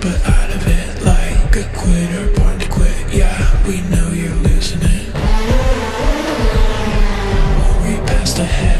but out of it like a quitter born to quit. Yeah, we know you're losing it. We passed ahead.